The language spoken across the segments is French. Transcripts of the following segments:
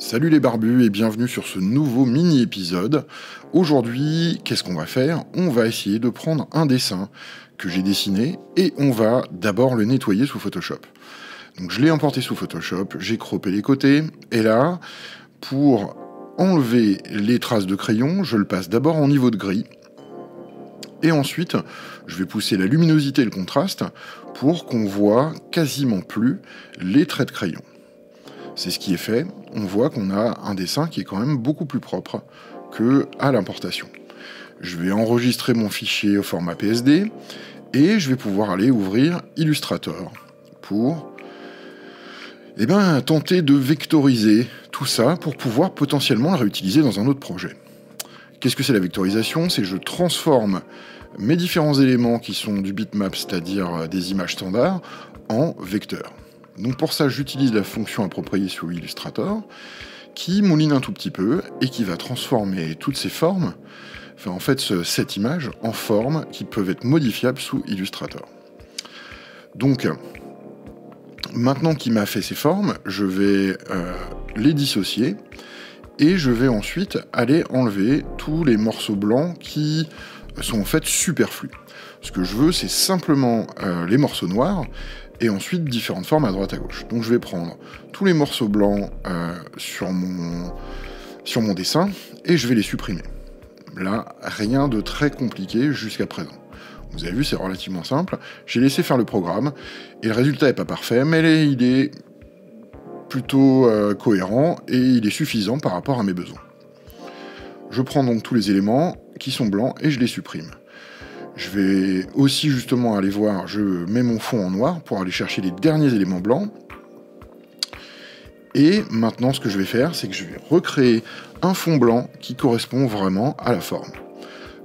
Salut les barbus et bienvenue sur ce nouveau mini-épisode. Aujourd'hui, qu'est-ce qu'on va faire? On va essayer de prendre un dessin que j'ai dessiné et on va d'abord le nettoyer sous Photoshop. Donc je l'ai emporté sous Photoshop, j'ai croppé les côtés et là, pour enlever les traces de crayon, je le passe d'abord en niveau de gris et ensuite je vais pousser la luminosité et le contraste pour qu'on voit quasiment plus les traits de crayon. C'est ce qui est fait. On voit qu'on a un dessin qui est quand même beaucoup plus propre que à l'importation. Je vais enregistrer mon fichier au format PSD et je vais pouvoir aller ouvrir Illustrator pour eh ben, tenter de vectoriser tout ça pour pouvoir potentiellement le réutiliser dans un autre projet. Qu'est-ce que c'est la vectorisation? C'est je transforme mes différents éléments qui sont du bitmap, c'est-à-dire des images standards, en vecteurs. Donc pour ça, j'utilise la fonction appropriée sous Illustrator, qui mouline un tout petit peu et qui va transformer toutes ces formes, enfin en fait cette image, en formes qui peuvent être modifiables sous Illustrator. Donc, maintenant qu'il m'a fait ces formes, je vais euh, les dissocier et je vais ensuite aller enlever tous les morceaux blancs qui sont en fait superflus. Ce que je veux, c'est simplement euh, les morceaux noirs et ensuite différentes formes à droite à gauche. Donc je vais prendre tous les morceaux blancs euh, sur, mon, dessin et je vais les supprimer. Là, rien de très compliqué jusqu'à présent. Vous avez vu, c'est relativement simple. J'ai laissé faire le programme et le résultat n'est pas parfait, mais il est plutôt euh, cohérent et il est suffisant par rapport à mes besoins. Je prends donc tous les éléments qui sont blancs et je les supprime. Je vais aussi justement aller voir, je mets mon fond en noir pour aller chercher les derniers éléments blancs. Et maintenant, ce que je vais faire, c'est que je vais recréer un fond blanc qui correspond vraiment à la forme.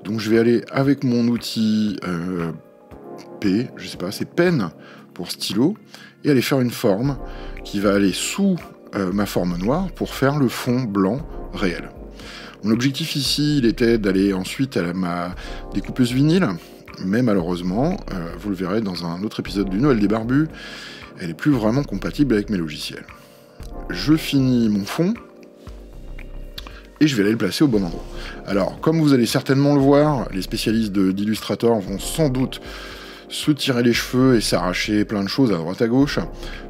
Donc je vais aller avec mon outil euh, P, je sais pas, c'est pen pour stylo, et aller faire une forme qui va aller sous euh, ma forme noire pour faire le fond blanc réel. Mon objectif ici, il était d'aller ensuite à ma découpeuse vinyle, mais malheureusement, euh, vous le verrez dans un autre épisode du Noël des Barbus, elle est plus vraiment compatible avec mes logiciels. Je finis mon fond et je vais aller le placer au bon endroit. Alors, comme vous allez certainement le voir, les spécialistes d'Illustrator vont sans doute se tirer les cheveux et s'arracher plein de choses à droite à gauche.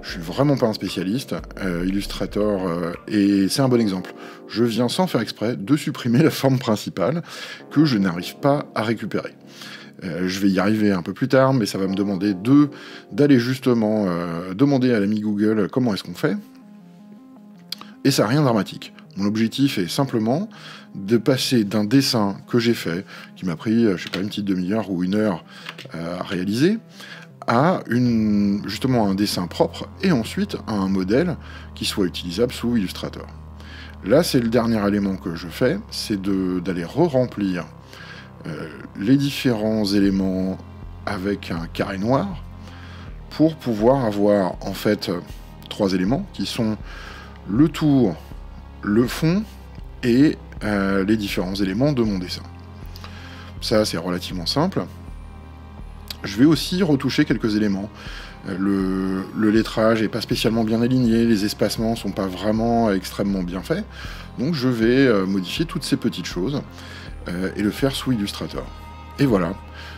Je suis vraiment pas un spécialiste. Euh, Illustrator, euh, et c'est un bon exemple. Je viens sans faire exprès de supprimer la forme principale que je n'arrive pas à récupérer. Euh, je vais y arriver un peu plus tard, mais ça va me demander de d'aller justement demander à l'ami Google comment est-ce qu'on fait. Et ça n'a rien de dramatique. Mon objectif est simplement de passer d'un dessin que j'ai fait, qui m'a pris, euh, je sais pas, une petite demi-heure ou une heure euh, à réaliser, à justement un dessin propre et ensuite à un modèle qui soit utilisable sous Illustrator. Là, c'est le dernier élément que je fais, c'est d'aller re-remplir euh, les différents éléments avec un carré noir pour pouvoir avoir en fait trois éléments qui sont le tour, le fond et euh, les différents éléments de mon dessin. Ça, c'est relativement simple. Je vais aussi retoucher quelques éléments. Euh, le, lettrage n'est pas spécialement bien aligné, les espacements sont pas vraiment extrêmement bien faits. Donc je vais euh, modifier toutes ces petites choses et le faire sous Illustrator. Et voilà,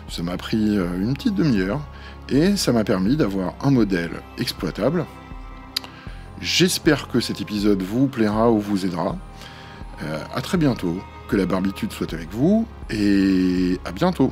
ça m'a pris une petite demi-heure et ça m'a permis d'avoir un modèle exploitable J'espère que cet épisode vous plaira ou vous aidera. Euh, à très bientôt, que la barbitude soit avec vous, et à bientôt